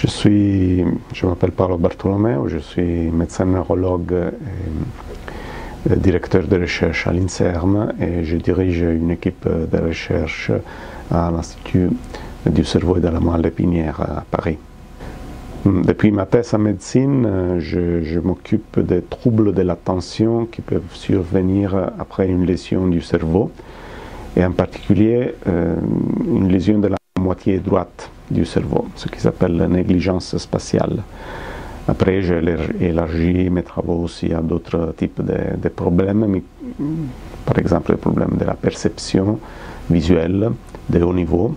Je je m'appelle Paolo Bartolomeo, je suis médecin neurologue et directeur de recherche à l'INSERM et je dirige une équipe de recherche à l'Institut du cerveau et de la moelle épinière à Paris. Depuis ma thèse en médecine, je, je m'occupe des troubles de l'attention qui peuvent survenir après une lésion du cerveau et en particulier euh, une lésion de la moitié droite du cerveau, ce qui s'appelle la négligence spatiale. Après, j'ai élargi mes travaux aussi à d'autres types de, problèmes, par exemple le problème de la perception visuelle de haut niveau.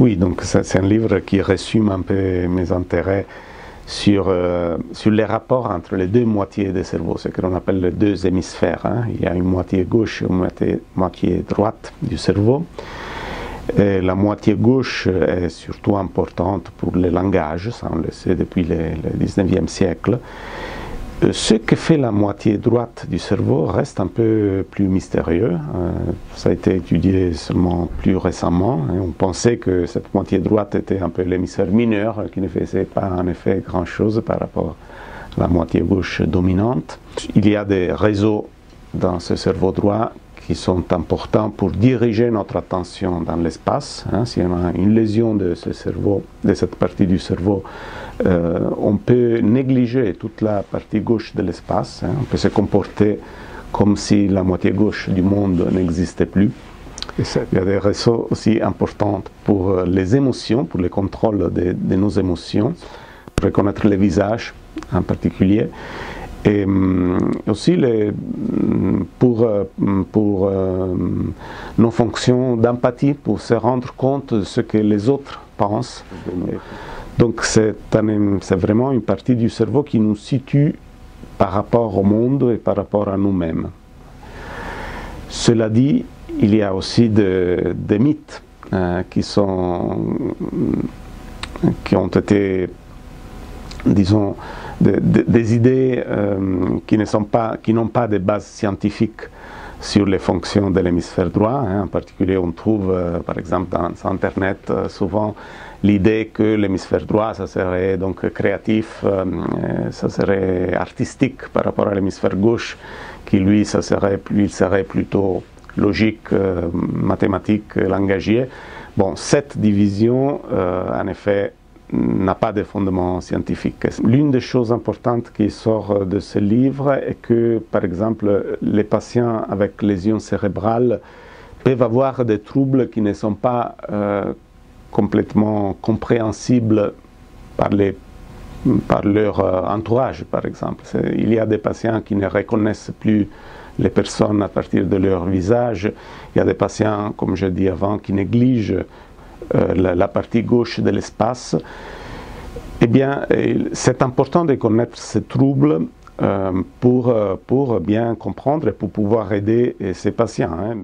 Oui, donc c'est un livre qui résume un peu mes intérêts sur, euh, les rapports entre les deux moitiés du cerveau, ce que l'on appelle les deux hémisphères. Hein. Il y a une moitié gauche et une moitié droite du cerveau. La moitié gauche est surtout importante pour le langage, ça on le sait depuis le, le 19e siècle. Euh, ce que fait la moitié droite du cerveau reste un peu plus mystérieux. Euh, ça a été étudié seulement plus récemment. On pensait que cette moitié droite était un peu l'hémisphère mineur, qui ne faisait pas en effet grand-chose par rapport à la moitié gauche dominante. Il y a des réseaux dans ce cerveau droit qui sont importants pour diriger notre attention dans l'espace. Hein. S'il y a une lésion de ce cerveau, de cette partie du cerveau, euh, on peut négliger toute la partie gauche de l'espace. Hein. On peut se comporter comme si la moitié gauche du monde n'existait plus. il y a des réseaux aussi importants pour euh, les émotions, pour le contrôle de, de nos émotions, reconnaître les visages en particulier. Et euh, aussi pour, euh, pour euh, nos fonctions d'empathie, pour se rendre compte de ce que les autres pensent. Donc c'est vraiment une partie du cerveau qui nous situe par rapport au monde et par rapport à nous-mêmes. Cela dit, il y a aussi des mythes qui, sont, qui ont été, disons, des idées euh, qui n'ont pas, pas de base scientifique sur les fonctions de l'hémisphère droit. Hein. En particulier, on trouve, euh, par exemple, dans Internet, euh, souvent l'idée que l'hémisphère droit, ça serait donc créatif, ça serait artistique par rapport à l'hémisphère gauche, qui lui, ça serait, il serait plutôt logique, mathématique, langagier. Bon, cette division, en effet, n'a pas de fondement scientifique. L'une des choses importantes qui sort de ce livre est que, par exemple, les patients avec lésions cérébrales peuvent avoir des troubles qui ne sont pas euh, complètement compréhensibles par, les, par leur euh, entourage, par exemple. Il y a des patients qui ne reconnaissent plus les personnes à partir de leur visage. Il y a des patients, comme je dis avant, qui négligent euh, la, partie gauche de l'espace, eh bien, euh, c'est important de connaître ces troubles euh, pour, pour bien comprendre et pour pouvoir aider ces patients. Hein.